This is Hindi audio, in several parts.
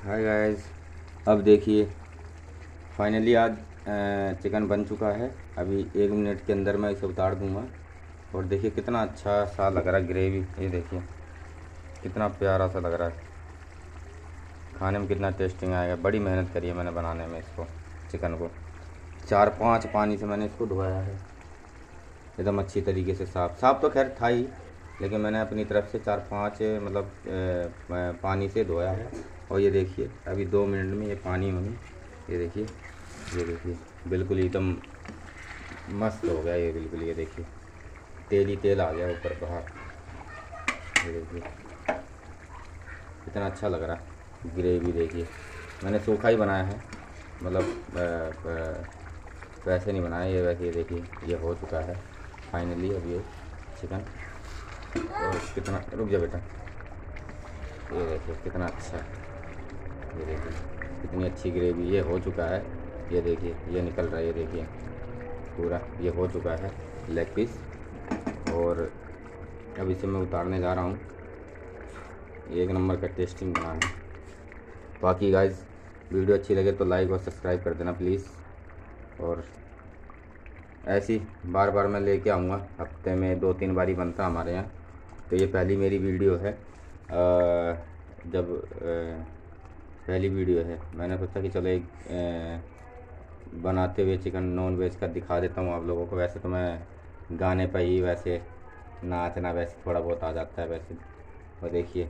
हाय गाइस अब देखिए फाइनली आज चिकन बन चुका है। अभी एक मिनट के अंदर मैं इसे उतार दूँगा। और देखिए कितना अच्छा सा लग रहा है ग्रेवी ये देखिए, कितना प्यारा सा लग रहा है। खाने में कितना टेस्टिंग आएगा। बड़ी मेहनत करी है मैंने बनाने में इसको चिकन को। चार पाँच पानी से मैंने इसको धोया है। एकदम अच्छी तरीके से साफ़। साफ़ तो खैर था ही। लेकिन मैंने अपनी तरफ़ से चार पाँच मतलब पानी से धोया है। और ये देखिए, अभी दो मिनट में ये पानी में ये देखिए ये देखिए, बिल्कुल एकदम मस्त हो गया ये, बिल्कुल, ये देखिए। तेल ही तेल आ गया ऊपर बाहर। ये देखिए इतना अच्छा लग रहा है। ग्रेवी देखिए। मैंने सूखा ही बनाया है मतलब वैसे नहीं बनाया, ये वैसे ये देखिए, ये हो चुका है, फाइनली अब ये चिकन। कितना, रुक जा बेटा। ये देखिए, कितना अच्छा। ये देखिए, कितनी अच्छी ग्रेवी ये हो चुका है। ये देखिए, ये निकल रहा है, ये देखिए। पूरा, ये हो चुका है लेग पीस और अब इसे मैं उतारने जा रहा हूँ। एक नंबर का टेस्टिंग बना है। बाकी गाइज़ वीडियो अच्छी लगे तो लाइक और सब्सक्राइब कर देना प्लीज़ और ऐसी बार बार मैं लेके आऊँगा। हफ़्ते में दो तीन बार बनता हमारे यहाँ। तो ये पहली मेरी वीडियो है। आ, जब आ, पहली वीडियो है। मैंने सोचा कि चलो एक बनाते हुए चिकन नॉन वेज का दिखा देता हूँ आप लोगों को। वैसे तो मैं गाने पर ही वैसे नाचना वैसे थोड़ा बहुत आ जाता है वैसे। और देखिए।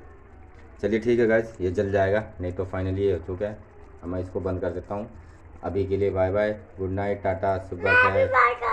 चलिए ठीक है गाइस ये जल जाएगा। नहीं तो फाइनली ये हो चुका है। मैं इसको बंद कर देता हूँ। अभी के लिए bye bye good night ta-ta सुबह